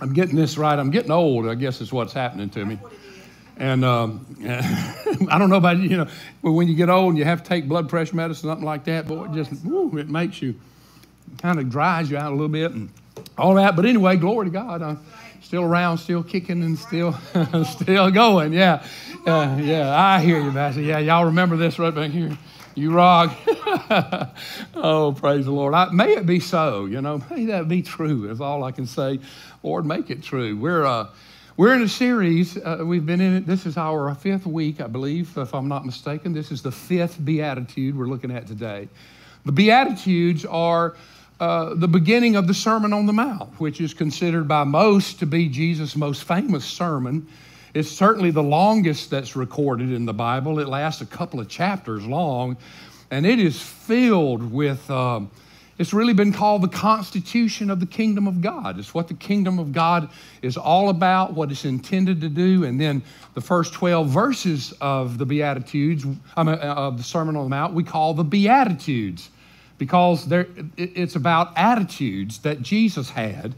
I'm getting this right. I'm getting old, I guess is what's happening to me. And um, I don't know about you, you know, but when you get old and you have to take blood pressure medicine, something like that, boy, it just, woo, it makes you, kind of dries you out a little bit and all that. But anyway, glory to God. I'm still around, still kicking and still, still going. Yeah. Uh, yeah, I hear you, Master. Yeah, y'all remember this right back here. You rock. oh, praise the Lord. I, may it be so, you know, may that be true, is all I can say. Lord, make it true. We're, uh, we're in a series. Uh, we've been in it. This is our fifth week, I believe, if I'm not mistaken. This is the fifth Beatitude we're looking at today. The Beatitudes are uh, the beginning of the Sermon on the Mount, which is considered by most to be Jesus' most famous sermon. It's certainly the longest that's recorded in the Bible. It lasts a couple of chapters long, and it is filled with, um, it's really been called the constitution of the kingdom of God. It's what the kingdom of God is all about, what it's intended to do. And then the first 12 verses of the Beatitudes, I mean, uh, of the Sermon on the Mount, we call the Beatitudes because it's about attitudes that Jesus had.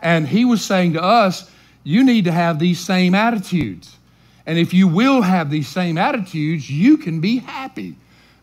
And he was saying to us, you need to have these same attitudes. And if you will have these same attitudes, you can be happy.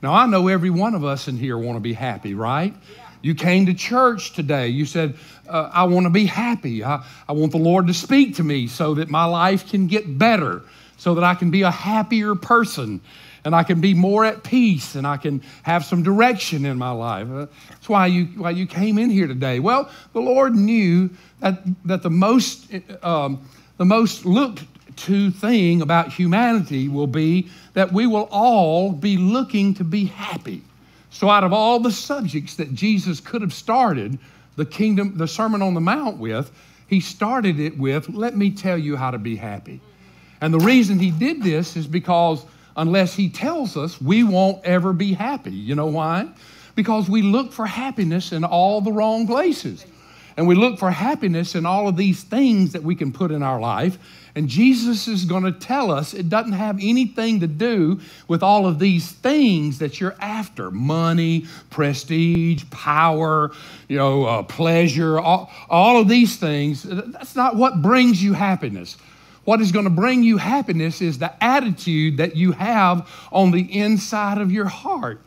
Now, I know every one of us in here want to be happy, right? You came to church today. You said, uh, I want to be happy. I, I want the Lord to speak to me so that my life can get better, so that I can be a happier person and I can be more at peace and I can have some direction in my life. Uh, that's why you, why you came in here today. Well, the Lord knew that, that the most, um, the most looked to thing about humanity will be that we will all be looking to be happy. So, out of all the subjects that Jesus could have started the kingdom, the Sermon on the Mount with, he started it with, Let me tell you how to be happy. And the reason he did this is because unless he tells us, we won't ever be happy. You know why? Because we look for happiness in all the wrong places. And we look for happiness in all of these things that we can put in our life. And Jesus is going to tell us it doesn't have anything to do with all of these things that you're after money, prestige, power, you know, uh, pleasure, all, all of these things. That's not what brings you happiness. What is going to bring you happiness is the attitude that you have on the inside of your heart.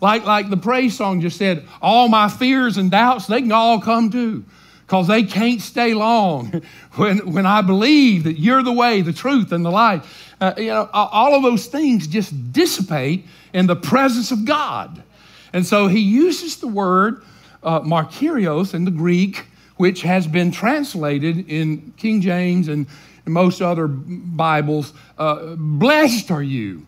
Like, like the praise song just said, all my fears and doubts, they can all come too because they can't stay long. when, when I believe that you're the way, the truth, and the light, uh, you know, all of those things just dissipate in the presence of God. And so he uses the word uh, makarios in the Greek, which has been translated in King James and most other Bibles, uh, blessed are you.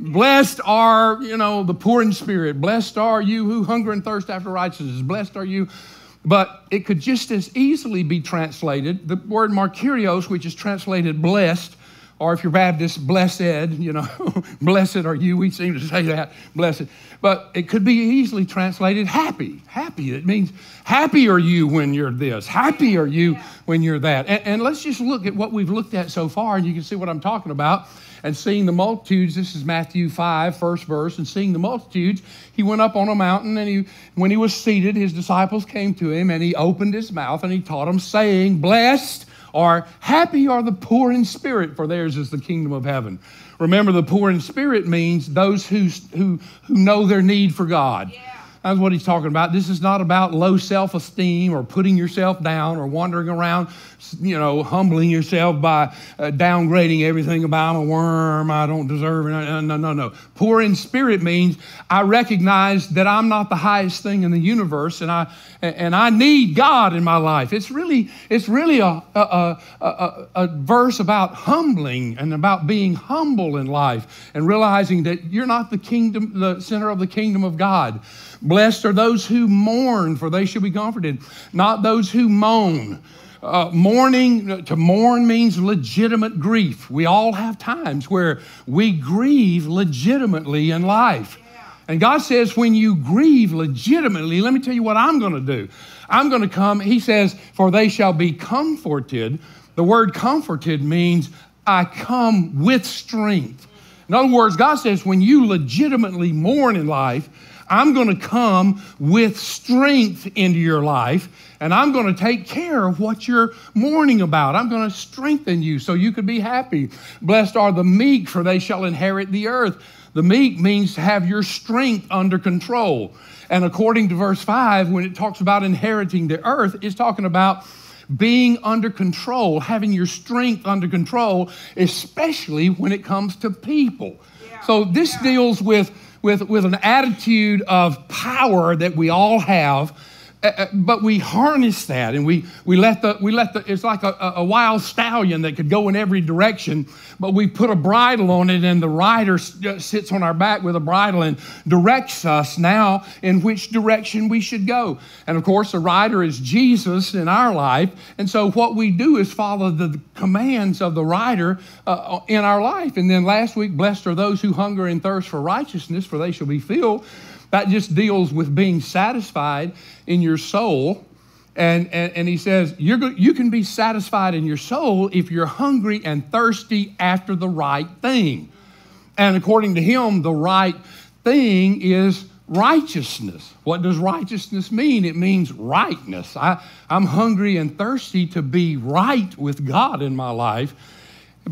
Blessed are, you know, the poor in spirit. Blessed are you who hunger and thirst after righteousness. Blessed are you. But it could just as easily be translated, the word makarios, which is translated blessed, or if you're Baptist, blessed, you know, blessed are you. We seem to say that, blessed. But it could be easily translated happy. Happy. It means happy are you when you're this. Happy are you when you're that. And, and let's just look at what we've looked at so far, and you can see what I'm talking about. And seeing the multitudes, this is Matthew 5, first verse, and seeing the multitudes, he went up on a mountain, and he, when he was seated, his disciples came to him, and he opened his mouth, and he taught them, saying, Blessed or happy are the poor in spirit, for theirs is the kingdom of heaven. Remember, the poor in spirit means those who, who, who know their need for God. Yeah. That's what he's talking about. This is not about low self esteem or putting yourself down or wandering around, you know, humbling yourself by uh, downgrading everything about I'm a worm, I don't deserve it. No, no, no, no. Poor in spirit means I recognize that I'm not the highest thing in the universe and I, and I need God in my life. It's really, it's really a, a, a, a verse about humbling and about being humble in life and realizing that you're not the kingdom, the center of the kingdom of God. Blessed are those who mourn, for they shall be comforted, not those who moan. Uh, mourning, to mourn means legitimate grief. We all have times where we grieve legitimately in life. And God says, when you grieve legitimately, let me tell you what I'm going to do. I'm going to come, He says, for they shall be comforted. The word comforted means I come with strength. In other words, God says, when you legitimately mourn in life, I'm going to come with strength into your life, and I'm going to take care of what you're mourning about. I'm going to strengthen you so you can be happy. Blessed are the meek, for they shall inherit the earth. The meek means to have your strength under control. And according to verse 5, when it talks about inheriting the earth, it's talking about being under control, having your strength under control, especially when it comes to people. Yeah. So this yeah. deals with, with, with an attitude of power that we all have but we harness that and we, we let the we let the it's like a, a wild stallion that could go in every direction but we put a bridle on it and the rider uh, sits on our back with a bridle and directs us now in which direction we should go. And of course the rider is jesus in our life and so what we do is follow the commands of the rider uh, in our life. And then last week blessed are those who hunger and thirst for righteousness for they shall be filled that just deals with being satisfied in your soul. And, and, and he says, you're, you can be satisfied in your soul if you're hungry and thirsty after the right thing. And according to him, the right thing is righteousness. What does righteousness mean? It means rightness. I, I'm hungry and thirsty to be right with God in my life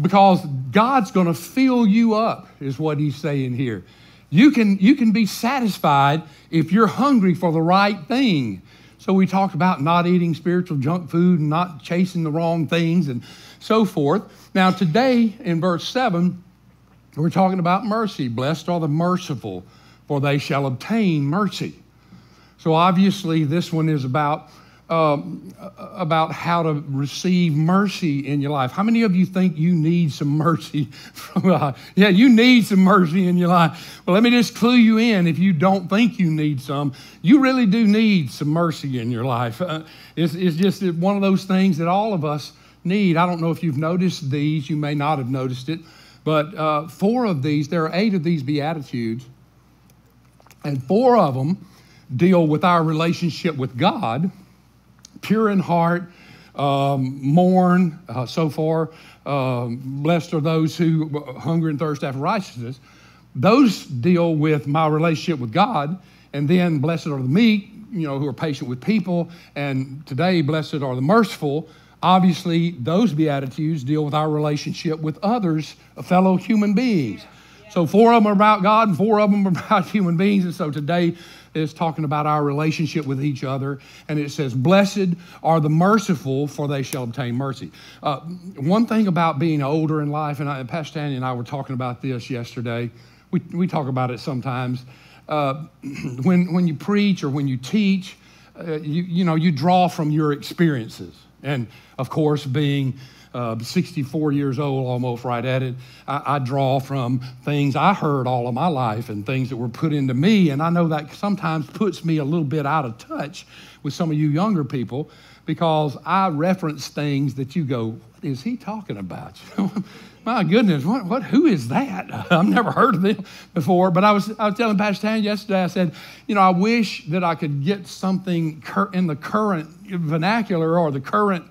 because God's going to fill you up, is what he's saying here. You can, you can be satisfied if you're hungry for the right thing. So we talked about not eating spiritual junk food and not chasing the wrong things and so forth. Now, today in verse 7, we're talking about mercy. Blessed are the merciful, for they shall obtain mercy. So obviously, this one is about um, about how to receive mercy in your life. How many of you think you need some mercy from God? Yeah, you need some mercy in your life. Well, let me just clue you in. If you don't think you need some, you really do need some mercy in your life. Uh, it's, it's just one of those things that all of us need. I don't know if you've noticed these, you may not have noticed it, but uh, four of these, there are eight of these Beatitudes, and four of them deal with our relationship with God pure in heart, um, mourn, uh, so far. Um, blessed are those who hunger and thirst after righteousness. Those deal with my relationship with God. And then blessed are the meek, you know, who are patient with people. And today, blessed are the merciful. Obviously, those Beatitudes deal with our relationship with others, fellow human beings. So, four of them are about God and four of them are about human beings. And so, today, is talking about our relationship with each other. And it says, Blessed are the merciful, for they shall obtain mercy. Uh, one thing about being older in life, and, I, Pastor Tanya and I were talking about this yesterday, we, we talk about it sometimes. Uh, when, when you preach or when you teach, uh, you, you know, you draw from your experiences. And of course, being uh, 64 years old, almost right at it. I, I, draw from things I heard all of my life and things that were put into me. And I know that sometimes puts me a little bit out of touch with some of you younger people because I reference things that you go, what is he talking about? my goodness, what, what, who is that? I've never heard of them before. But I was, I was telling Pastor Tan yesterday, I said, you know, I wish that I could get something in the current vernacular or the current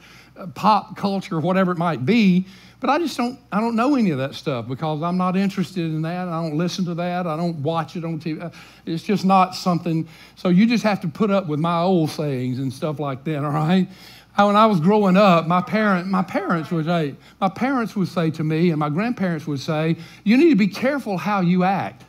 pop culture, whatever it might be. But I just don't, I don't know any of that stuff because I'm not interested in that. I don't listen to that. I don't watch it on TV. Uh, it's just not something. So you just have to put up with my old sayings and stuff like that, all right? When I was growing up, my parent, my parents would say, my parents would say to me, and my grandparents would say, you need to be careful how you act.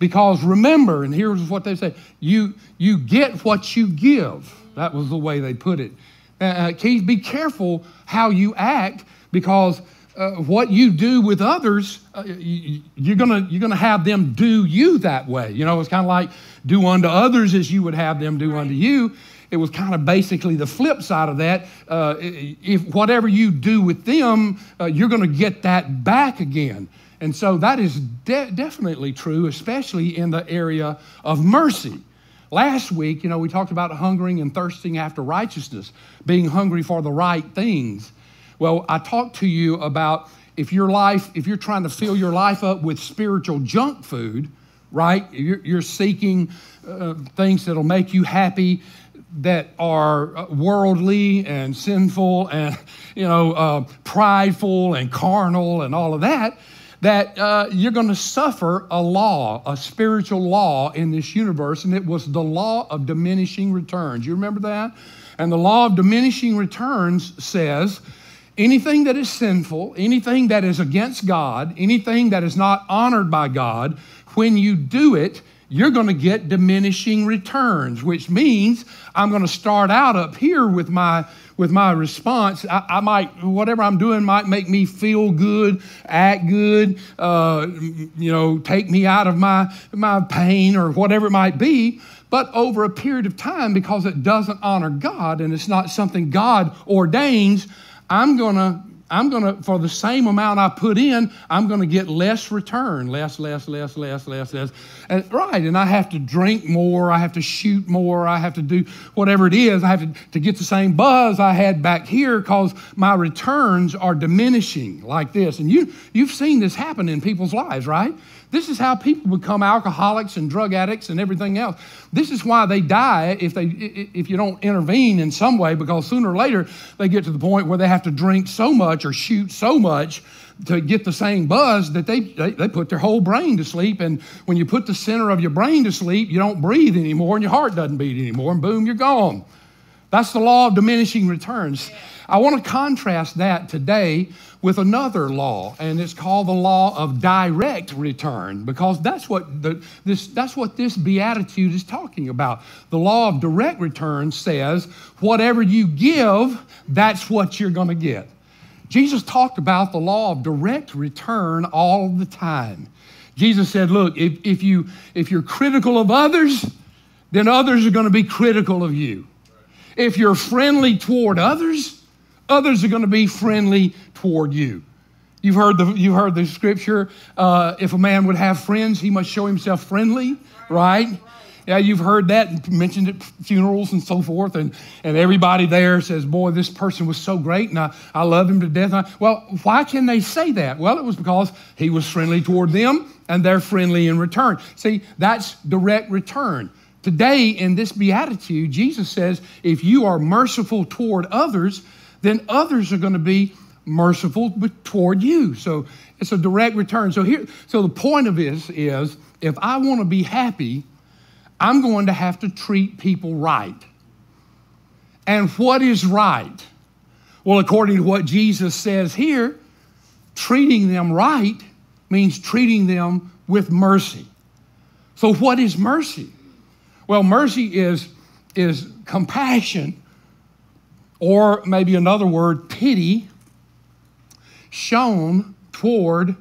Because remember, and here's what they say, you, you get what you give. That was the way they put it. Uh, uh Keith, be careful how you act because uh, what you do with others, uh, you, you're gonna you're gonna have them do you that way. You know, it's kind of like do unto others as you would have them do unto you. It was kind of basically the flip side of that. Uh, if whatever you do with them, uh, you're going to get that back again. And so that is de- definitely true, especially in the area of mercy. Last week, you know, we talked about hungering and thirsting after righteousness, being hungry for the right things. Well, I talked to you about if your life, if you're trying to fill your life up with spiritual junk food, right? You're, you're seeking uh, things that'll make you happy that are uh, worldly and sinful and, you know, uh, prideful and carnal and all of that that uh, you're going to suffer a law, a spiritual law in this universe, and it was the law of diminishing returns. You remember that? And the law of diminishing returns says anything that is sinful, anything that is against God, anything that is not honored by God, when you do it, you're going to get diminishing returns, which means I'm going to start out up here with my with my response. I, I might whatever I'm doing might make me feel good, act good, uh, you know, take me out of my my pain or whatever it might be. But over a period of time, because it doesn't honor God and it's not something God ordains, I'm going to I'm going to, for the same amount I put in, I'm going to get less return, less, less, less, less, less, less. And, right, and I have to drink more, I have to shoot more, I have to do whatever it is. I have to, to get the same buzz I had back here because my returns are diminishing like this. And you, you've seen this happen in people's lives, right? This is how people become alcoholics and drug addicts and everything else. This is why they die if, they, if you don't intervene in some way, because sooner or later they get to the point where they have to drink so much or shoot so much to get the same buzz that they, they, they put their whole brain to sleep. And when you put the center of your brain to sleep, you don't breathe anymore and your heart doesn't beat anymore, and boom, you're gone. That's the law of diminishing returns. I want to contrast that today with another law, and it's called the law of direct return, because that's what, the, this, that's what this beatitude is talking about. The law of direct return says, whatever you give, that's what you're going to get. Jesus talked about the law of direct return all the time. Jesus said, Look, if, if, you, if you're critical of others, then others are going to be critical of you. If you're friendly toward others, others are going to be friendly toward you. You've heard the, you've heard the scripture uh, if a man would have friends, he must show himself friendly, right? Yeah, you've heard that mentioned at funerals and so forth, and, and everybody there says, Boy, this person was so great, and I, I love him to death. Well, why can they say that? Well, it was because he was friendly toward them, and they're friendly in return. See, that's direct return. Today, in this beatitude, Jesus says, If you are merciful toward others, then others are going to be merciful toward you. So it's a direct return. So here, so the point of this is if I want to be happy, I'm going to have to treat people right. And what is right? Well, according to what Jesus says here, treating them right means treating them with mercy. So, what is mercy? Well, mercy is, is compassion, or maybe another word, pity, shown toward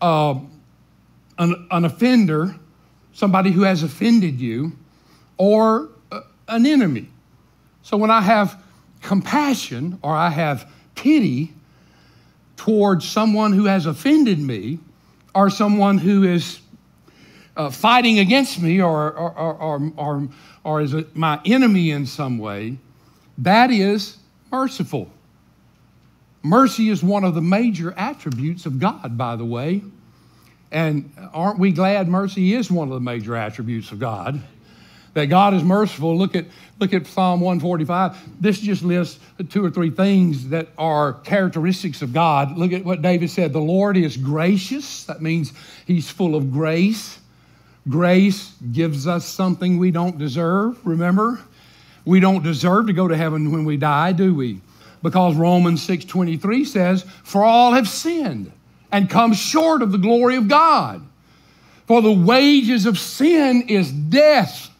uh, an, an offender somebody who has offended you, or uh, an enemy. So when I have compassion or I have pity towards someone who has offended me, or someone who is uh, fighting against me or, or, or, or, or is my enemy in some way, that is merciful. Mercy is one of the major attributes of God, by the way. And aren't we glad mercy is one of the major attributes of God? That God is merciful. Look at, look at Psalm 145. This just lists two or three things that are characteristics of God. Look at what David said The Lord is gracious. That means he's full of grace. Grace gives us something we don't deserve, remember? We don't deserve to go to heaven when we die, do we? Because Romans 6:23 says, "For all have sinned and come short of the glory of God. For the wages of sin is death,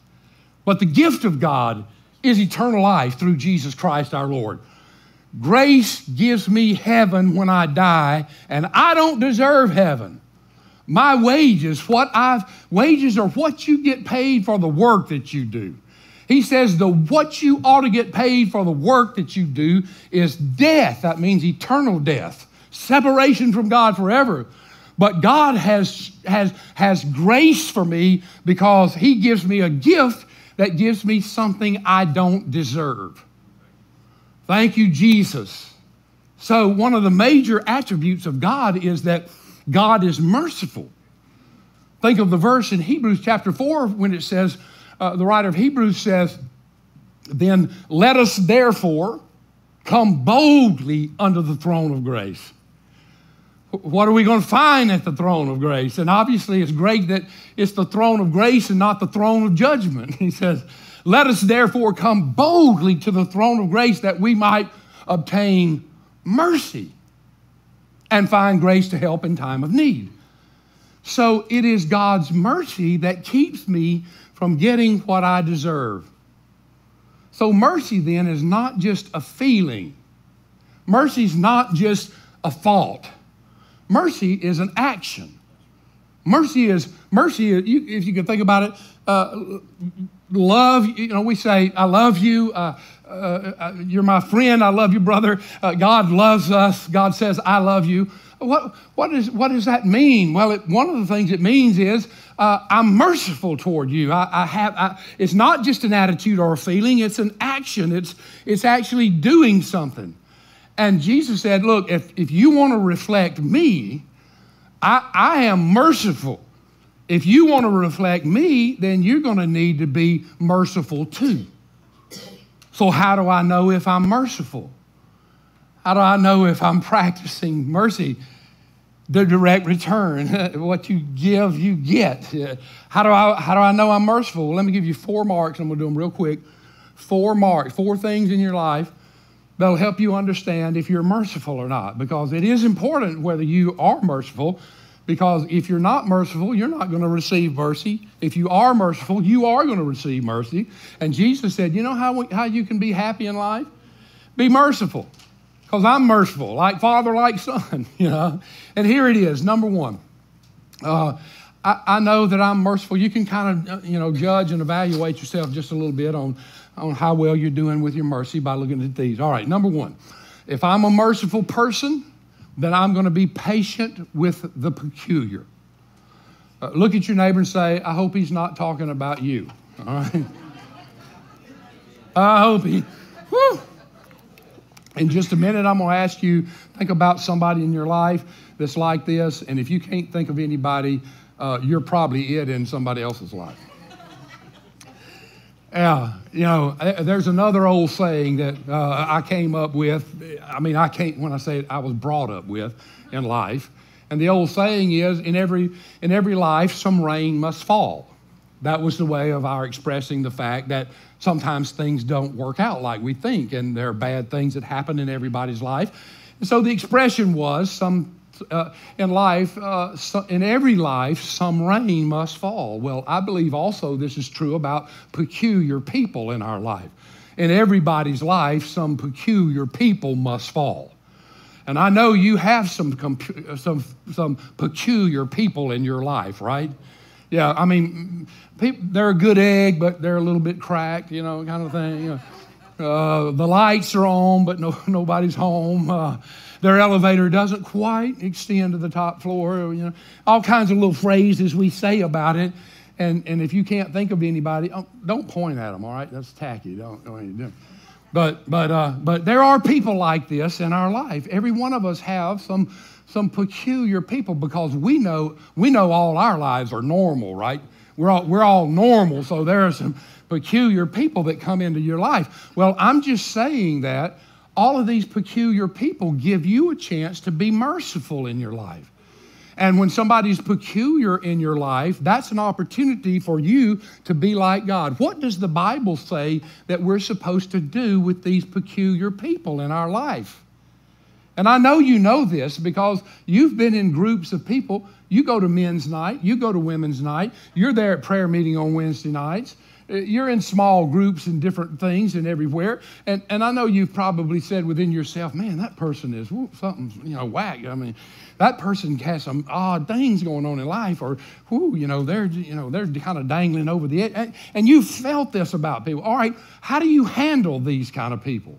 but the gift of God is eternal life through Jesus Christ our Lord. Grace gives me heaven when I die, and I don't deserve heaven. My wages, what I've wages are what you get paid for the work that you do. He says the what you ought to get paid for the work that you do is death. That means eternal death separation from God forever. But God has, has, has grace for me because He gives me a gift that gives me something I don't deserve. Thank you, Jesus. So, one of the major attributes of God is that God is merciful. Think of the verse in Hebrews chapter 4 when it says, uh, the writer of Hebrews says, Then let us therefore come boldly under the throne of grace what are we going to find at the throne of grace? And obviously, it's great that it's the throne of grace and not the throne of judgment. He says, Let us therefore come boldly to the throne of grace that we might obtain mercy and find grace to help in time of need. So it is God's mercy that keeps me from getting what I deserve. So mercy then is not just a feeling. Mercy is not just a thought. Mercy is an action. Mercy is mercy. You, if you can think about it, uh, love. You know, we say, "I love you." Uh, uh, uh you're my friend. I love you, brother. Uh, God loves us. God says, "I love you." What, what, is, what does that mean? Well, it, one of the things it means is uh, I'm merciful toward you. I, I have, I, it's not just an attitude or a feeling, it's an action. It's, it's actually doing something. And Jesus said, Look, if, if you want to reflect me, I, I am merciful. If you want to reflect me, then you're going to need to be merciful too. So, how do I know if I'm merciful? How do I know if I'm practicing mercy? The direct return. what you give, you get. How do, I, how do I know I'm merciful? Well, let me give you four marks. I'm going to do them real quick. Four marks, four things in your life that'll help you understand if you're merciful or not. Because it is important whether you are merciful, because if you're not merciful, you're not going to receive mercy. If you are merciful, you are going to receive mercy. And Jesus said, You know how, how you can be happy in life? Be merciful. Because I'm merciful, like father, like son, you know. And here it is, number one. Uh, I, I, know that I'm merciful. You can kind of, uh, you know, judge and evaluate yourself just a little bit on, on how well you're doing with your mercy by looking at these. All right, number one. If I'm a merciful person, then I'm going to be patient with the peculiar. Uh, look at your neighbor and say, I hope he's not talking about you. All right? I hope he, in just a minute, I'm going to ask you think about somebody in your life that's like this, and if you can't think of anybody, uh, you're probably it in somebody else's life. Yeah, you know, uh, there's another old saying that uh, I came up with. I mean, I can't when I say it, I was brought up with in life, and the old saying is, in every in every life, some rain must fall. That was the way of our expressing the fact that sometimes things don't work out like we think, and there are bad things that happen in everybody's life. And so the expression was some uh, in life, uh, so in every life, some rain must fall. Well, I believe also this is true about peculiar people in our life. In everybody's life, some peculiar people must fall. And I know you have some, some, some peculiar people in your life, right? Yeah, I mean, people, they're a good egg, but they're a little bit cracked, you know, kind of thing. Uh, the lights are on, but no, nobody's home. Uh, their elevator doesn't quite extend to the top floor. You know, all kinds of little phrases we say about it. And, and if you can't think of anybody, oh, don't point at them, all right? That's tacky. Don't, don't do But, but, uh, but there are people like this in our life. Every one of us have some some peculiar people because we know we know all our lives are normal, right? We're all, we're all normal, so there are some peculiar people that come into your life. Well, I'm just saying that all of these peculiar people give you a chance to be merciful in your life. And when somebody's peculiar in your life, that's an opportunity for you to be like God. What does the Bible say that we're supposed to do with these peculiar people in our life? And I know you know this because you've been in groups of people. You go to men's night, you go to women's night, you're there at prayer meeting on Wednesday nights. Uh, you're in small groups and different things and everywhere. And, and I know you've probably said within yourself, man, that person is whoop, something, you know, whack. I mean, that person has some odd things going on in life, or whoo, you know, they're, you know, they're kind of dangling over the edge. And you've felt this about people. All right, how do you handle these kind of people?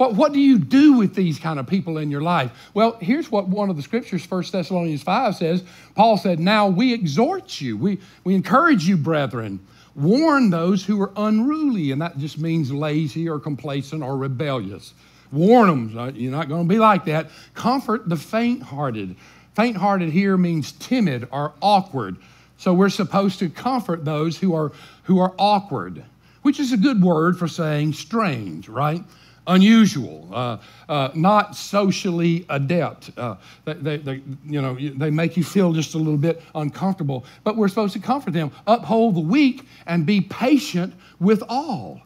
What, what do you do with these kind of people in your life? Well, here's what one of the scriptures, 1 Thessalonians 5 says. Paul said, Now we exhort you, we, we encourage you, brethren, warn those who are unruly. And that just means lazy or complacent or rebellious. Warn them. You're not going to be like that. Comfort the faint hearted. Faint hearted here means timid or awkward. So we're supposed to comfort those who are, who are awkward, which is a good word for saying strange, right? Unusual, uh, uh, not socially adept. Uh, they, they, they, you know, they make you feel just a little bit uncomfortable. But we're supposed to comfort them, uphold the weak, and be patient with all.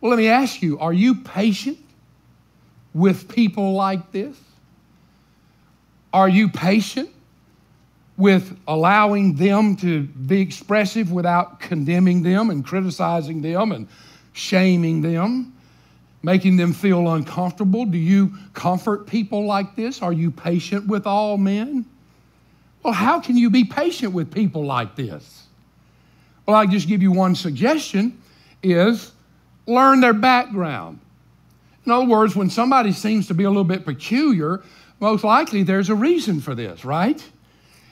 Well, let me ask you are you patient with people like this? Are you patient with allowing them to be expressive without condemning them and criticizing them and shaming them, making them feel uncomfortable? Do you comfort people like this? Are you patient with all men? Well, how can you be patient with people like this? Well, I just give you one suggestion is learn their background. In other words, when somebody seems to be a little bit peculiar, most likely there's a reason for this, right?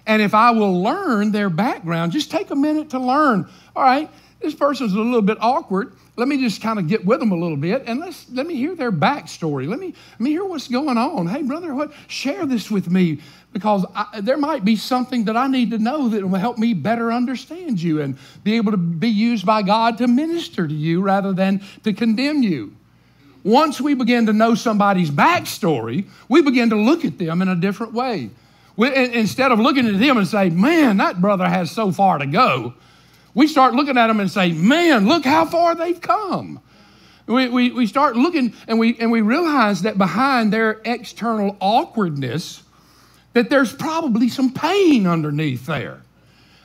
And if I will learn their background, just take a minute to learn. All right, this person's a little bit awkward. Let me just kind of get with them a little bit and let's let me hear their backstory. Let me let me hear what's going on. Hey, brother, what? Share this with me because I, there might be something that I need to know that will help me better understand you and be able to be used by God to minister to you rather than to condemn you. Once we begin to know somebody's backstory, we begin to look at them in a different way. We, instead of looking at them and say, man, that brother has so far to go, we start looking at them and say, man, look how far they've come. We, we, we start looking and we, and we realize that behind their external awkwardness, that there's probably some pain underneath there.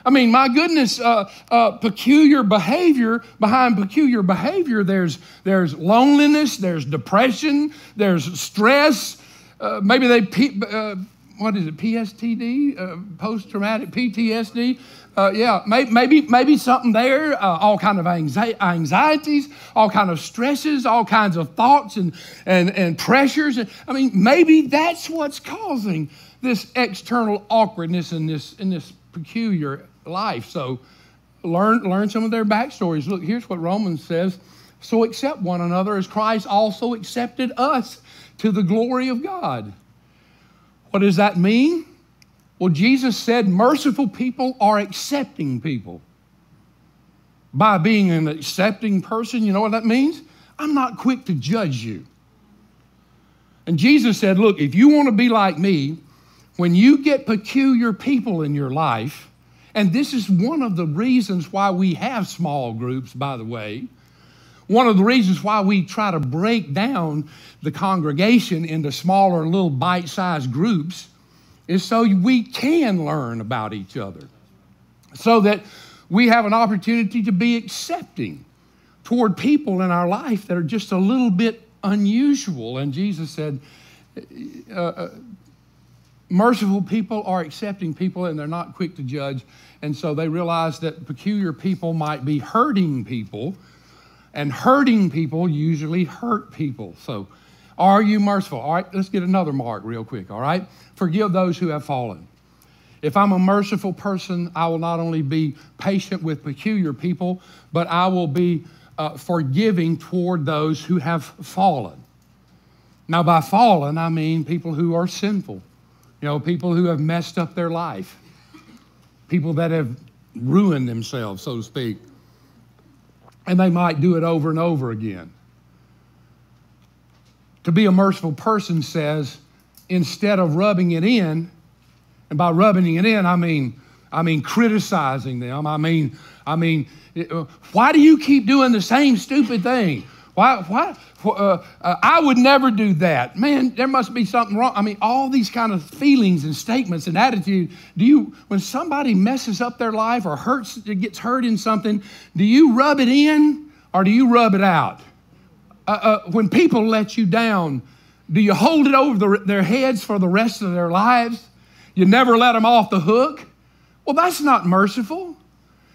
I mean, my goodness, uh, uh, peculiar behavior, behind peculiar behavior, there's, there's loneliness, there's depression, there's stress. Uh, maybe they uh, what is it, PSTD, uh, post traumatic PTSD. Uh, yeah, maybe, maybe, something there, uh, all kind of anxieties, all kind of stresses, all kinds of thoughts and, and, and pressures. I mean, maybe that's what's causing this external awkwardness in this, in this peculiar life. So learn, learn some of their backstories. Look, here's what Romans says. So accept one another as Christ also accepted us to the glory of God. What does that mean? Well, Jesus said merciful people are accepting people. By being an accepting person, you know what that means? I'm not quick to judge you. And Jesus said, Look, if you want to be like me, when you get peculiar people in your life, and this is one of the reasons why we have small groups, by the way, one of the reasons why we try to break down the congregation into smaller, little bite sized groups is so we can learn about each other, so that we have an opportunity to be accepting toward people in our life that are just a little bit unusual. And Jesus said, uh, uh, merciful people are accepting people and they're not quick to judge. And so they realize that peculiar people might be hurting people and hurting people usually hurt people. So, are you merciful? All right, let's get another mark real quick. All right, forgive those who have fallen. If I'm a merciful person, I will not only be patient with peculiar people, but I will be uh, forgiving toward those who have fallen. Now, by fallen, I mean people who are sinful, you know, people who have messed up their life, people that have ruined themselves, so to speak and they might do it over and over again. To be a merciful person says, instead of rubbing it in, and by rubbing it in, I mean, I mean criticizing them. I mean, I mean, why do you keep doing the same stupid thing? Why, why, uh, uh, I would never do that. Man, there must be something wrong. I mean, all these kind of feelings and statements and attitude. Do you, when somebody messes up their life or hurts, gets hurt in something, do you rub it in or do you rub it out? Uh, uh when people let you down, do you hold it over the, their heads for the rest of their lives? You never let them off the hook? Well, that's not merciful.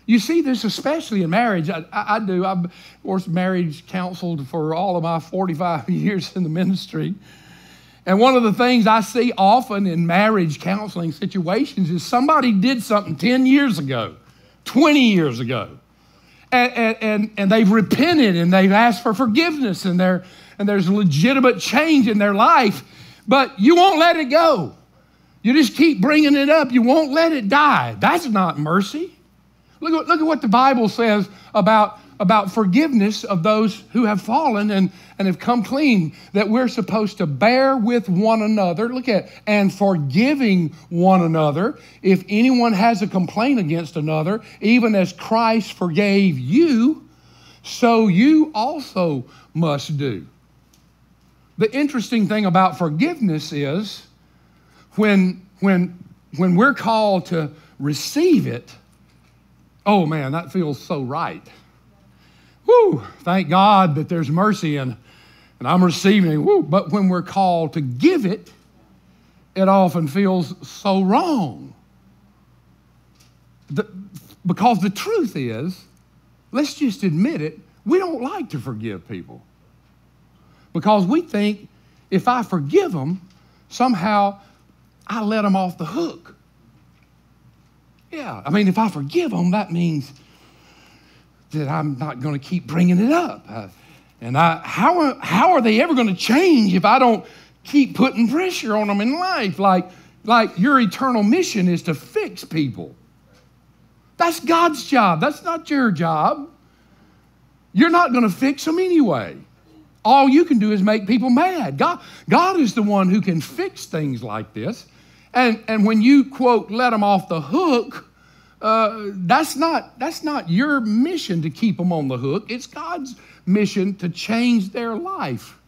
You see this especially in marriage. I, I, I do. I've, of course, marriage counseled for all of my 45 years in the ministry. And one of the things I see often in marriage counseling situations is somebody did something 10 years ago, 20 years ago, and, and, and, and they've repented and they've asked for forgiveness and, and there's legitimate change in their life, but you won't let it go. You just keep bringing it up. You won't let it die. That's not mercy. Look at, look at what the Bible says about about forgiveness of those who have fallen and, and have come clean, that we're supposed to bear with one another. Look at, and forgiving one another. If anyone has a complaint against another, even as Christ forgave you, so you also must do. The interesting thing about forgiveness is when, when, when we're called to receive it, oh man, that feels so right. Woo, thank God that there's mercy and, and I'm receiving it. Woo, but when we're called to give it, it often feels so wrong. The, because the truth is, let's just admit it, we don't like to forgive people. Because we think if I forgive them, somehow I let them off the hook. Yeah, I mean, if I forgive them, that means that I'm not going to keep bringing it up. Uh, and I, how, are, how are they ever going to change if I don't keep putting pressure on them in life? Like, like your eternal mission is to fix people. That's God's job. That's not your job. You're not going to fix them anyway. All you can do is make people mad. God, God is the one who can fix things like this. And, and when you, quote, let them off the hook, uh, that's, not, that's not your mission to keep them on the hook. It's God's mission to change their life.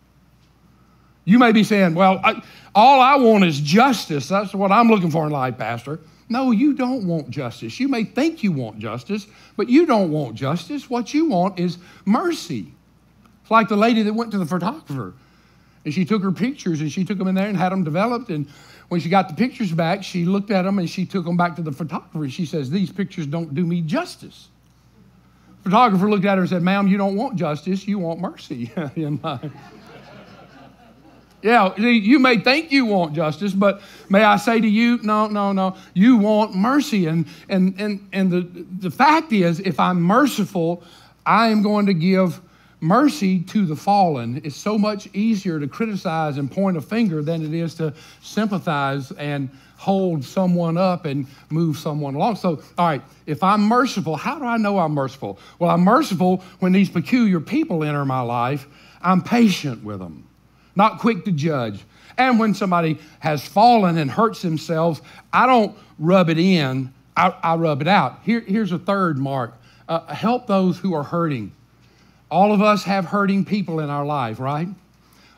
You may be saying, well, I, all I want is justice. That's what I'm looking for in life, Pastor. No, you don't want justice. You may think you want justice, but you don't want justice. What you want is mercy. Like the lady that went to the photographer and she took her pictures and she took them in there and had them developed and when she got the pictures back, she looked at them and she took them back to the photographer. She says, These pictures don't do me justice. The photographer looked at her and said, Ma'am, you don't want justice, you want mercy. yeah, you may think you want justice, but may I say to you, no, no, no, you want mercy. And, and, and, and the, the fact is, if I'm merciful, I am going to give mercy to the fallen is so much easier to criticize and point a finger than it is to sympathize and hold someone up and move someone along. So, all right, if I'm merciful, how do I know I'm merciful? Well, I'm merciful when these peculiar people enter my life. I'm patient with them, not quick to judge. And when somebody has fallen and hurts themselves, I don't rub it in, I, I rub it out. Here, here's a third mark uh, help those who are hurting. All of us have hurting people in our life, right?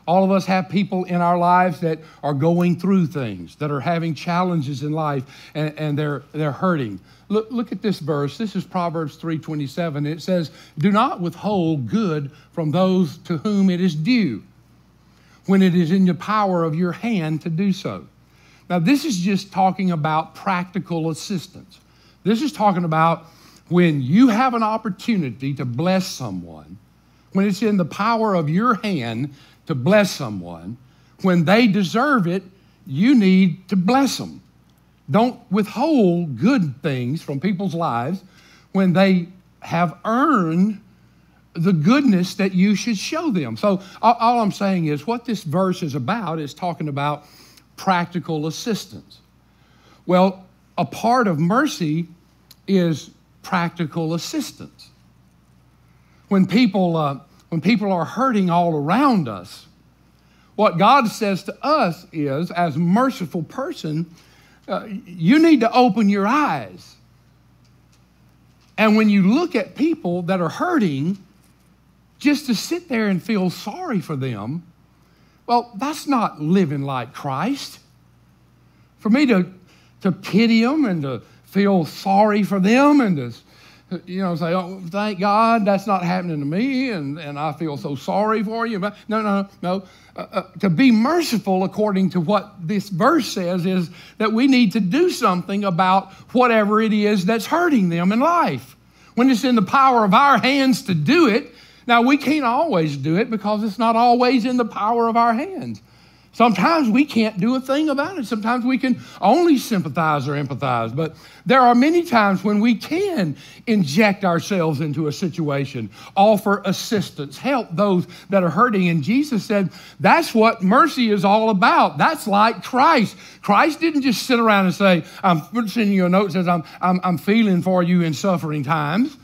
All of us have people in our lives that are going through things, that are having challenges in life, and, and they're, they're hurting. Look, look at this verse. This is Proverbs 3.27. It says, Do not withhold good from those to whom it is due, when it is in the power of your hand to do so. Now, this is just talking about practical assistance. This is talking about when you have an opportunity to bless someone, when it's in the power of your hand to bless someone, when they deserve it, you need to bless them. Don't withhold good things from people's lives when they have earned the goodness that you should show them. So, all, I'm saying is what this verse is about is talking about practical assistance. Well, a part of mercy is practical assistance. When people, uh, when people are hurting all around us, what God says to us is, as merciful person, uh, you need to open your eyes. And when you look at people that are hurting, just to sit there and feel sorry for them, well, that's not living like Christ. For me to, to pity them and to feel sorry for them and to, you know, say, oh, thank God that's not happening to me and, and I feel so sorry for you. But no, no, no. Uh, uh, to be merciful, according to what this verse says, is that we need to do something about whatever it is that's hurting them in life. When it's in the power of our hands to do it, now we can't always do it because it's not always in the power of our hands. Sometimes we can't do a thing about it. Sometimes we can only sympathize or empathize. But there are many times when we can inject ourselves into a situation, offer assistance, help those that are hurting. And Jesus said that's what mercy is all about. That's like Christ. Christ didn't just sit around and say, I'm sending you a note that says, I'm, I'm, I'm feeling for you in suffering times.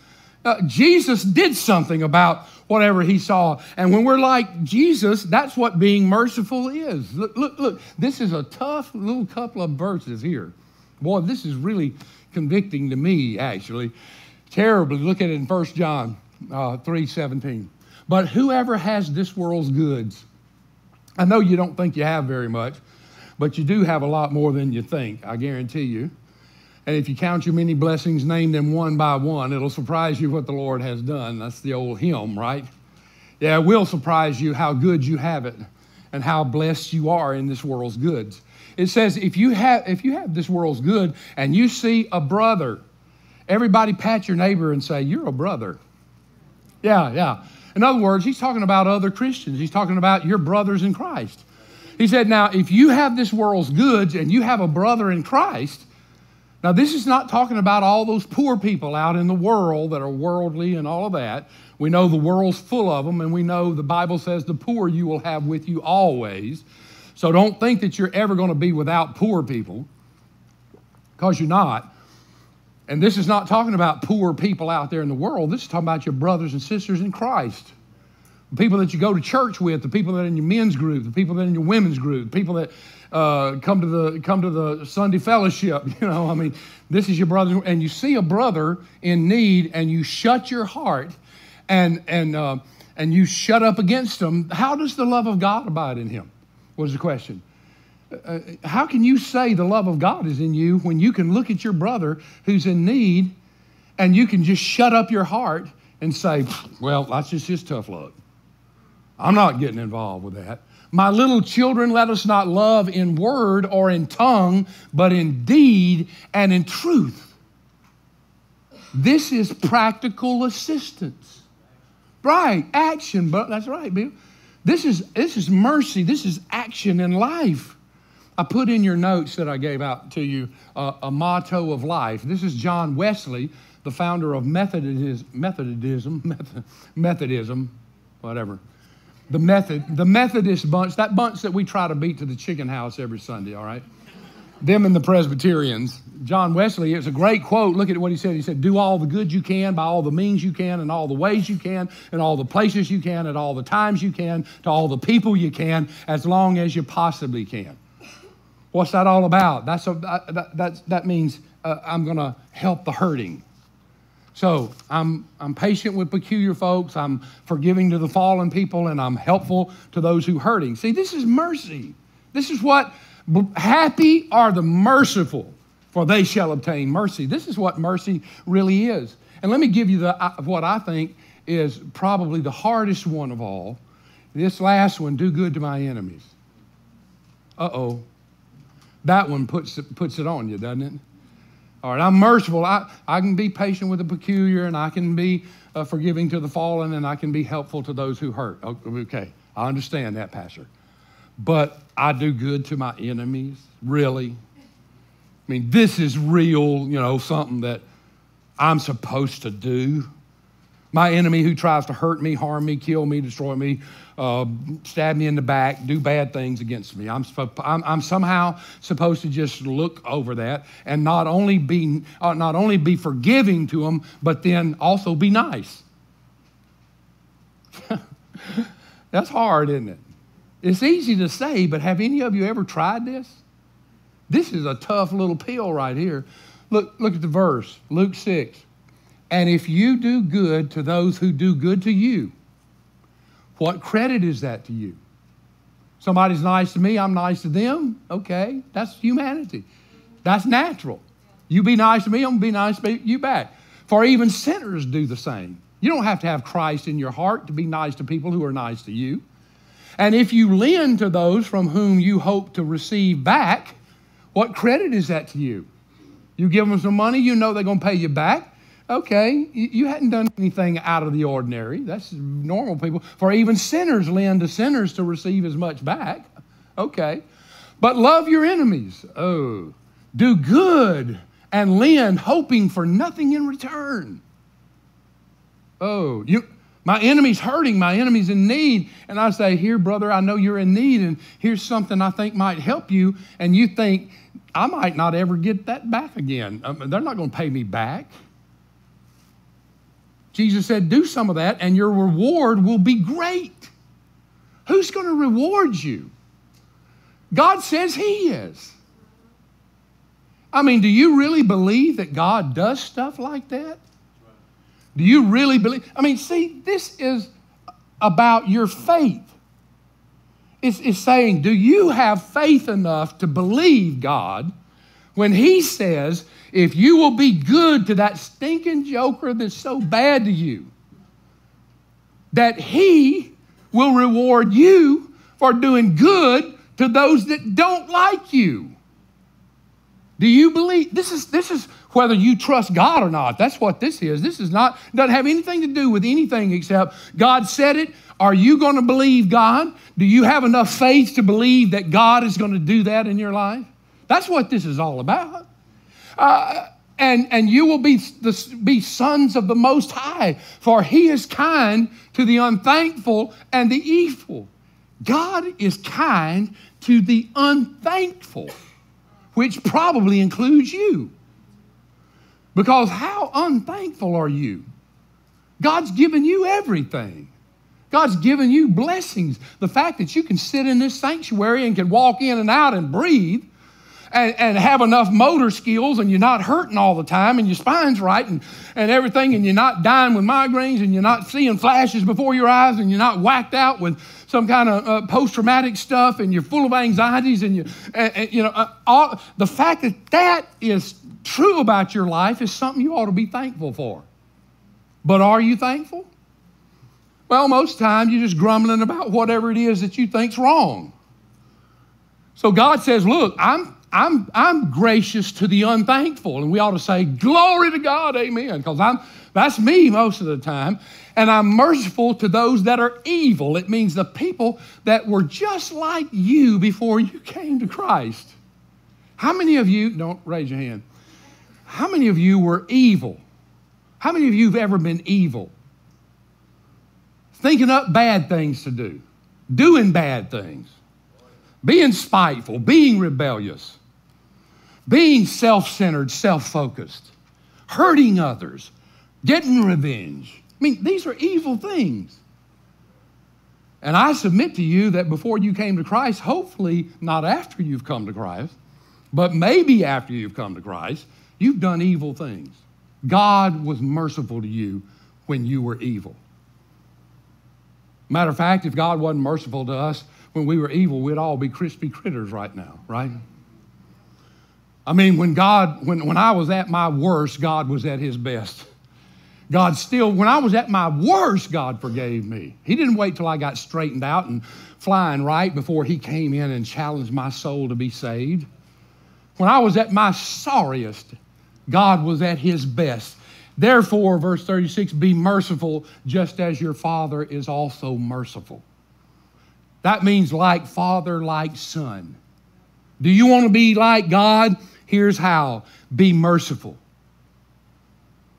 Uh, Jesus did something about whatever he saw. And when we're like Jesus, that's what being merciful is. Look, look, look. This is a tough little couple of verses here. Boy, this is really convicting to me, actually. Terribly. Look at it in 1 John uh, 3 17. But whoever has this world's goods, I know you don't think you have very much, but you do have a lot more than you think, I guarantee you. And if you count your many blessings, name them one by one, it'll surprise you what the Lord has done. That's the old hymn, right? Yeah, it will surprise you how good you have it and how blessed you are in this world's goods. It says if you have if you have this world's good and you see a brother, everybody pat your neighbor and say, You're a brother. Yeah, yeah. In other words, he's talking about other Christians. He's talking about your brothers in Christ. He said, Now, if you have this world's goods and you have a brother in Christ, now, this is not talking about all those poor people out in the world that are worldly and all of that. We know the world's full of them, and we know the Bible says the poor you will have with you always. So don't think that you're ever going to be without poor people, because you're not. And this is not talking about poor people out there in the world. This is talking about your brothers and sisters in Christ. The people that you go to church with, the people that are in your men's group, the people that are in your women's group, the people that uh, come to the come to the Sunday fellowship. You know, I mean, this is your brother, and you see a brother in need, and you shut your heart, and and uh, and you shut up against him. How does the love of God abide in him? Was the question. Uh, uh, how can you say the love of God is in you when you can look at your brother who's in need, and you can just shut up your heart and say, "Well, that's just his tough luck. I'm not getting involved with that." My little children, let us not love in word or in tongue, but in deed and in truth. This is practical assistance. Right, action, but that's right, Bill. This is, this is mercy. This is action in life. I put in your notes that I gave out to you uh, a motto of life. This is John Wesley, the founder of Methodism, Methodism, Methodism, whatever the method, the Methodist bunch, that bunch that we try to beat to the chicken house every Sunday, all right? Them and the Presbyterians. John Wesley, it's a great quote. Look at what he said. He said, Do all the good you can by all the means you can, and all the ways you can, and all the places you can, at all the times you can, to all the people you can, as long as you possibly can. What's that all about? That's a, that, that, that means uh, I'm going to help the hurting. So I'm, I'm patient with peculiar folks. I'm forgiving to the fallen people, and I'm helpful to those who hurting. See, this is mercy. This is what happy are the merciful, for they shall obtain mercy. This is what mercy really is. And let me give you the, uh, what I think is probably the hardest one of all. This last one, do good to my enemies. Uh oh. That one puts it, puts it on you, doesn't it? All right, I'm merciful. I, I can be patient with the peculiar, and I can be uh, forgiving to the fallen, and I can be helpful to those who hurt. Okay, I understand that, Pastor. But I do good to my enemies? Really? I mean, this is real, you know, something that I'm supposed to do. My enemy who tries to hurt me, harm me, kill me, destroy me, uh, stab me in the back, do bad things against me. I'm, I'm, I'm, somehow supposed to just look over that and not only be, uh, not only be forgiving to them, but then also be nice. That's hard, isn't it? It's easy to say, but have any of you ever tried this? This is a tough little pill right here. Look, look at the verse, Luke 6. And if you do good to those who do good to you, what credit is that to you? Somebody's nice to me, I'm nice to them. Okay, that's humanity. That's natural. You be nice to me, I'm going to be nice to you back. For even sinners do the same. You don't have to have Christ in your heart to be nice to people who are nice to you. And if you lend to those from whom you hope to receive back, what credit is that to you? You give them some money, you know they're going to pay you back. Okay, you hadn't done anything out of the ordinary. That's normal people. For even sinners lend to sinners to receive as much back. Okay. But love your enemies. Oh, do good and lend, hoping for nothing in return. Oh, you, my enemy's hurting, my enemy's in need. And I say, Here, brother, I know you're in need, and here's something I think might help you. And you think, I might not ever get that back again. Um, they're not going to pay me back. Jesus said, do some of that, and your reward will be great. Who's going to reward you? God says He is. I mean, do you really believe that God does stuff like that? Do you really believe? I mean, see, this is about your faith. It's, it's saying, do you have faith enough to believe God when He says, if you will be good to that stinking joker that's so bad to you, that He will reward you for doing good to those that don't like you? Do you believe this is this is whether you trust God or not? That's what this is. This is not doesn't have anything to do with anything except God said it. Are you going to believe God? Do you have enough faith to believe that God is going to do that in your life? That's what this is all about. Uh, and, and you will be, the, be sons of the Most High, for He is kind to the unthankful and the evil. God is kind to the unthankful which probably includes you. Because how unthankful are you? God's given you everything. God's given you blessings. The fact that you can sit in this sanctuary and can walk in and out and breathe and, and have enough motor skills and you're not hurting all the time and your spine's right and, and everything and you're not dying with migraines and you're not seeing flashes before your eyes and you're not whacked out with some kind of uh, post-traumatic stuff and you're full of anxieties and you, and, you know, uh, all, the fact that that is true about your life is something you ought to be thankful for. But are you thankful? Well, most times you're just grumbling about whatever it is that you think's wrong. So God says, look, I'm, I'm, I'm gracious to the unthankful. And we ought to say, glory to God, amen, because I'm, that's me most of the time and I'm merciful to those that are evil. It means the people that were just like you before you came to Christ. How many of you, don't raise your hand, how many of you were evil? How many of you have ever been evil? Thinking up bad things to do, doing bad things, being spiteful, being rebellious, being self centered, self focused, hurting others, getting revenge I mean, these are evil things. And I submit to you that before you came to Christ, hopefully not after you've come to Christ, but maybe after you've come to Christ, you've done evil things. God was merciful to you when you were evil. Matter of fact, if God wasn't merciful to us when we were evil, we'd all be crispy critters right now, right? I mean, when God, when, when I was at my worst, God was at his best. God still, when I was at my worst, God forgave me. He didn't wait till I got straightened out and flying right before He came in and challenged my soul to be saved. When I was at my sorriest, God was at His best. Therefore, verse 36 be merciful just as your Father is also merciful. That means like Father, like Son. Do you want to be like God? Here's how be merciful.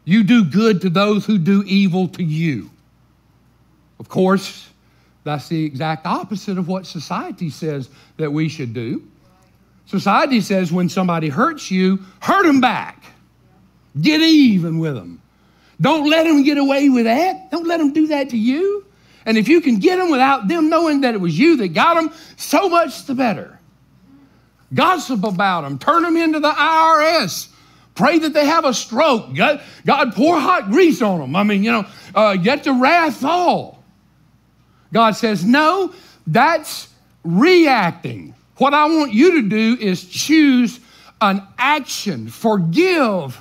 You do good to those who do evil to you. Of course, that's the exact opposite of what society says that we should do. Society says when somebody hurts you, hurt them back. Get even with them. Don't let them get away with that. Don't let them do that to you. And if you can get them without them knowing that it was you that got them, so much the better. Gossip about them, turn them into the IRS, Pray that they have a stroke. God, God pour hot grease on them. I mean, you know, uh, get the wrath fall. God says, no, that's reacting. What I want you to do is choose an action, forgive.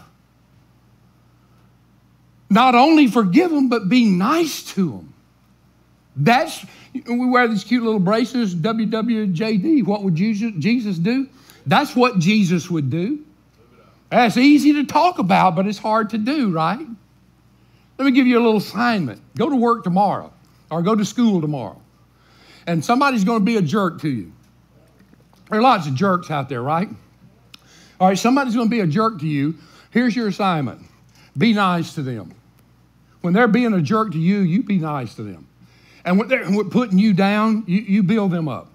Not only forgive them, but be nice to them. That's, we wear these cute little braces, WWJD. What would Jesus, do? That's what Jesus would do. That's easy to talk about, but it's hard to do, right? Let me give you a little assignment. Go to work tomorrow or go to school tomorrow. And somebody's going to be a jerk to you. There are lots of jerks out there, right? All right, somebody's going to be a jerk to you. Here's your assignment be nice to them. When they're being a jerk to you, you be nice to them. And when they're putting you down, you, you build them up.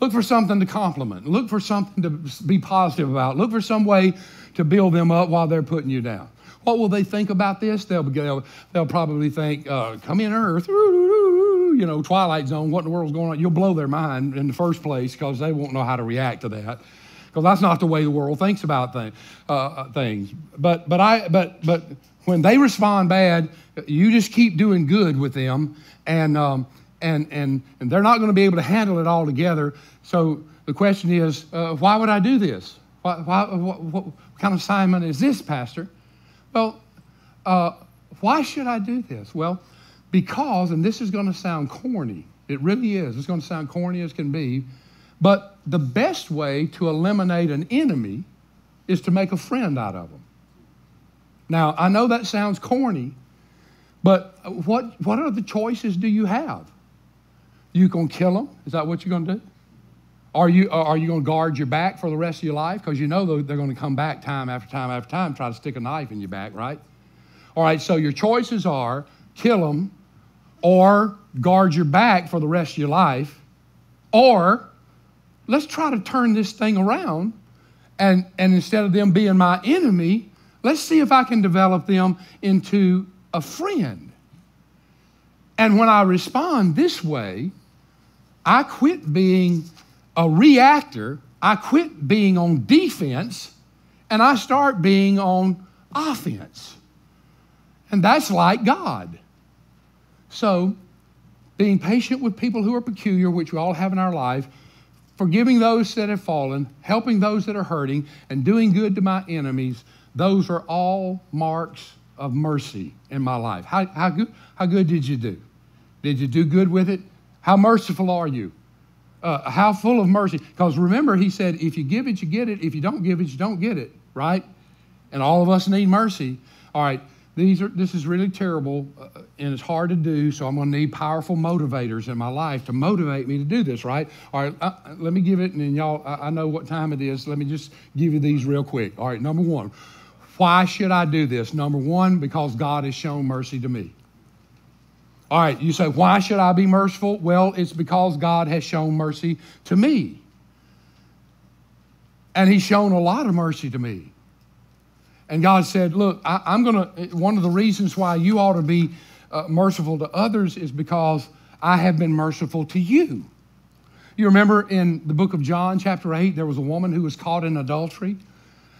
Look for something to compliment. Look for something to be positive about. Look for some way to build them up while they're putting you down. What will they think about this? They'll, they'll, they'll probably think, uh, come in earth, you know, Twilight Zone, what in the world's going on? You'll blow their mind in the first place because they won't know how to react to that. Because that's not the way the world thinks about thing, uh, uh, things. But, but, I, but, but when they respond bad, you just keep doing good with them, and, um, and, and, and they're not going to be able to handle it all together. So the question is, uh, why would I do this? Why, why, what, what, kind of assignment is this, Pastor? Well, uh, why should I do this? Well, because, and this is going to sound corny, it really is. It's going to sound corny as can be. But the best way to eliminate an enemy is to make a friend out of them. Now, I know that sounds corny, but what, what other choices do you have? You going to kill them? Is that what you're going to do? Are you, uh, are you going to guard your back for the rest of your life? Because you know they're going to come back time after time after time, try to stick a knife in your back, right? All right, so your choices are kill them, or guard your back for the rest of your life, or let's try to turn this thing around and, and instead of them being my enemy, let's see if I can develop them into a friend. And when I respond this way, I quit being a reactor, I quit being on defense and I start being on offense. And that's like God. So, being patient with people who are peculiar, which we all have in our life, forgiving those that have fallen, helping those that are hurting, and doing good to my enemies, those are all marks of mercy in my life. How, how, good, how good did you do? Did you do good with it? How merciful are you? uh, how full of mercy. Because remember, he said, if you give it, you get it. If you don't give it, you don't get it, right? And all of us need mercy. All right, these are, this is really terrible uh, and it's hard to do, so I'm going to need powerful motivators in my life to motivate me to do this, right? All right, uh, let me give it, and y'all, I, I know what time it is. Let me just give you these real quick. All right, number one, why should I do this? Number one, because God has shown mercy to me. All right, you say, why should I be merciful? Well, it's because God has shown mercy to me. And He's shown a lot of mercy to me. And God said, Look, I, am going to, one of the reasons why you ought to be uh, merciful to others is because I have been merciful to you. You remember in the book of John, chapter 8, there was a woman who was caught in adultery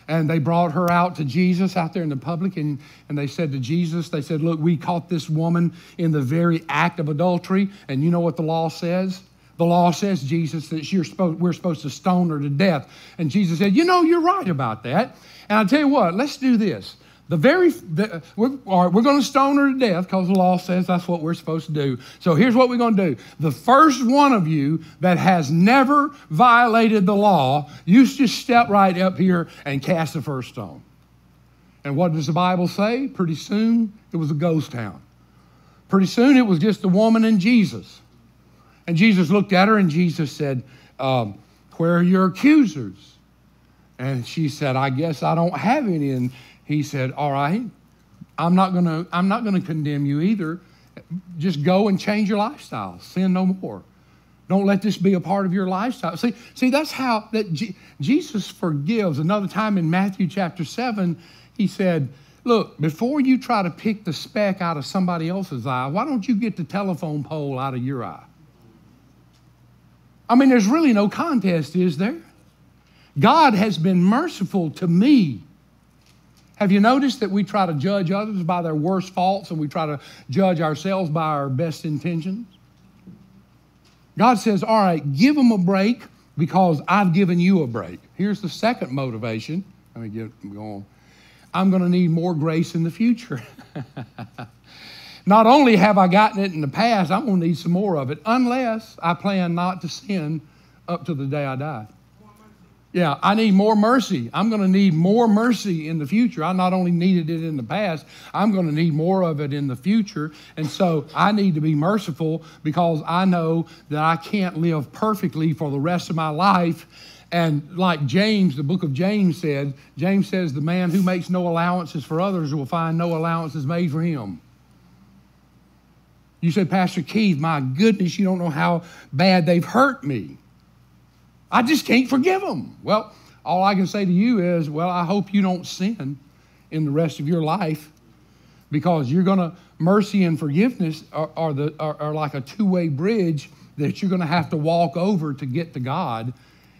and they brought her out to Jesus out there in the public, and, and they said to Jesus, they said, Look, we caught this woman in the very act of adultery, and you know what the law says? The law says, Jesus, that you're supposed, we're supposed to stone her to death. And Jesus said, You know, you're right about that. And I'll tell you what, let's do this. The very, the, we're, we're going to stone her to death because the law says that's what we're supposed to do. So here's what we're going to do. The first one of you that has never violated the law, you just step right up here and cast the first stone. And what does the Bible say? Pretty soon it was a ghost town. Pretty soon it was just a woman and Jesus. And Jesus looked at her and Jesus said, um, Where are your accusers? And she said, I guess I don't have any. And he said, All right, I'm not gonna, I'm not gonna condemn you either. Just go and change your lifestyle. Sin no more. Don't let this be a part of your lifestyle. See, see, that's how that G- Jesus forgives. Another time in Matthew chapter 7, he said, Look, before you try to pick the speck out of somebody else's eye, why don't you get the telephone pole out of your eye? I mean, there's really no contest, is there? God has been merciful to me have you noticed that we try to judge others by their worst faults and we try to judge ourselves by our best intentions? God says, All right, give them a break because I've given you a break. Here's the second motivation. Let me get going. I'm going to need more grace in the future. not only have I gotten it in the past, I'm going to need some more of it, unless I plan not to sin up to the day I die. Yeah, I need more mercy. I'm going to need more mercy in the future. I not only needed it in the past, I'm going to need more of it in the future. And so I need to be merciful because I know that I can't live perfectly for the rest of my life. And like James, the book of James said, James says, the man who makes no allowances for others will find no allowances made for him. You say, Pastor Keith, my goodness, you don't know how bad they've hurt me. I just can't forgive them. Well, all I can say to you is, well, I hope you don't sin in the rest of your life because you're going to, mercy and forgiveness are, are, the, are, are like a two way bridge that you're going to have to walk over to get to God.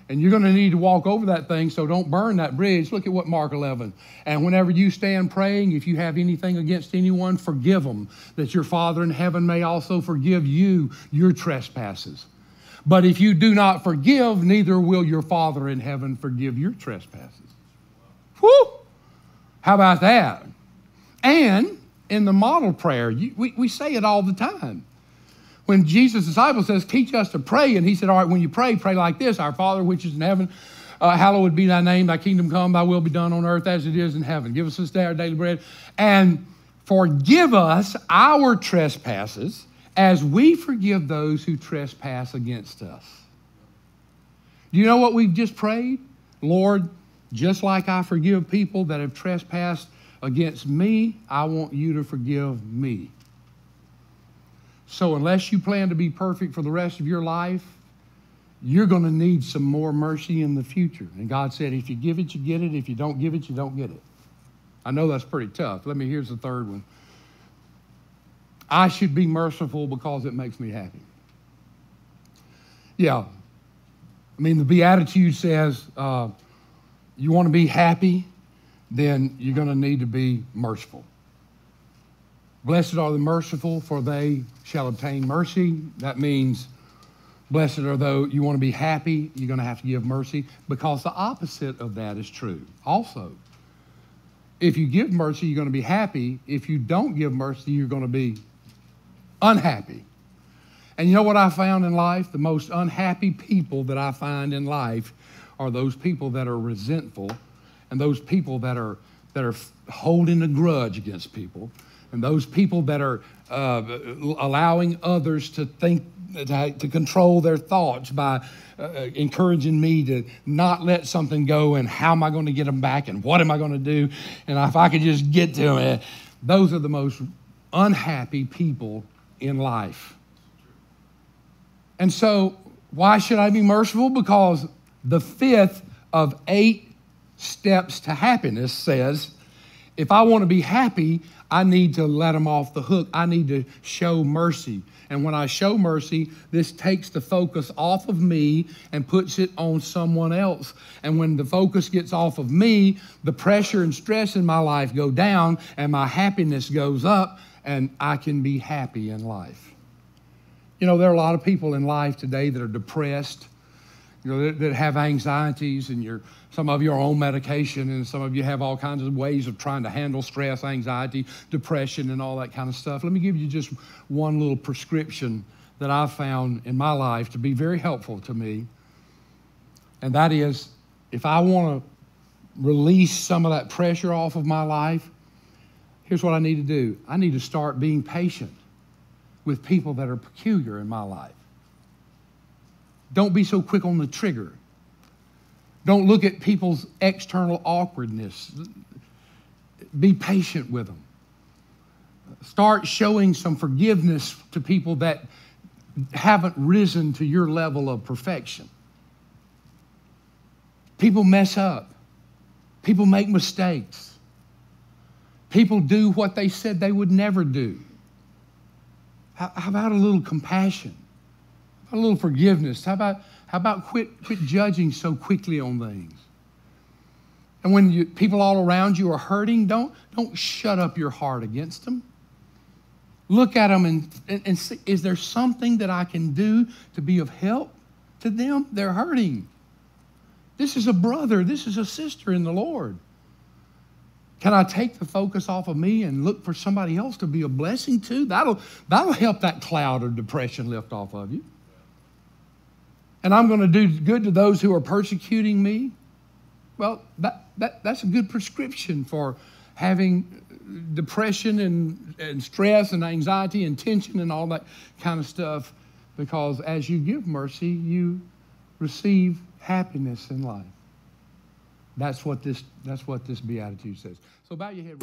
And you're going to need to walk over that thing, so don't burn that bridge. Look at what Mark 11. And whenever you stand praying, if you have anything against anyone, forgive them, that your Father in heaven may also forgive you your trespasses. But if you do not forgive, neither will your Father in heaven forgive your trespasses. Whew! How about that? And in the model prayer, you, we, we say it all the time. When Jesus' disciple says, Teach us to pray, and he said, All right, when you pray, pray like this Our Father which is in heaven, uh, hallowed be thy name, thy kingdom come, thy will be done on earth as it is in heaven. Give us this day our daily bread. And forgive us our trespasses as we forgive those who trespass against us. Do you know what we've just prayed? Lord, just like I forgive people that have trespassed against me, I want you to forgive me. So, unless you plan to be perfect for the rest of your life, you're going to need some more mercy in the future. And God said, if you give it, you get it. If you don't give it, you don't get it. I know that's pretty tough. Let me, here's the third one. I should be merciful because it makes me happy. Yeah. I mean, the Beatitude says uh, you want to be happy, then you're going to need to be merciful. Blessed are the merciful, for they shall obtain mercy. That means, blessed are those you want to be happy, you're going to have to give mercy, because the opposite of that is true. Also, if you give mercy, you're going to be happy. If you don't give mercy, you're going to be unhappy. And you know what I found in life? The most unhappy people that I find in life are those people that are resentful and those people that are, that are holding a grudge against people and those people that are uh, allowing others to think to, to, control their thoughts by uh, encouraging me to not let something go and how am I going to get them back and what am I going to do and if I could just get to them. Those are the most unhappy people in life. And so, why should I be merciful? Because the fifth of eight steps to happiness says if I want to be happy, I need to let them off the hook. I need to show mercy. And when I show mercy, this takes the focus off of me and puts it on someone else. And when the focus gets off of me, the pressure and stress in my life go down and my happiness goes up and I can be happy in life. You know, there are a lot of people in life today that are depressed, you know, that, that have anxieties, and you're, some of you are on medication, and some of you have all kinds of ways of trying to handle stress, anxiety, depression, and all that kind of stuff. Let me give you just one little prescription that I've found in my life to be very helpful to me. And that is if I want to release some of that pressure off of my life, here's what I need to do I need to start being patient with people that are peculiar in my life. Don't be so quick on the trigger. Don't look at people's external awkwardness. Be patient with them. Start showing some forgiveness to people that haven't risen to your level of perfection. People mess up, people make mistakes. People do what they said they would never do. How, how about a little compassion? A little forgiveness? How about, how about quit, quit judging so quickly on things? And when you, people all around you are hurting, don't, don't shut up your heart against them. Look at them and, and, and see, is there something that I can do to be of help to them? They're hurting. This is a brother, this is a sister in the Lord. Can I take the focus off of me and look for somebody else to be a blessing to? That'll, that'll help that cloud of depression lift off of you. And I'm going to do good to those who are persecuting me. Well, that, that, that's a good prescription for having depression and, and stress and anxiety and tension and all that kind of stuff because as you give mercy, you receive happiness in life. That's what this, that's what this beatitude says. So bow your head.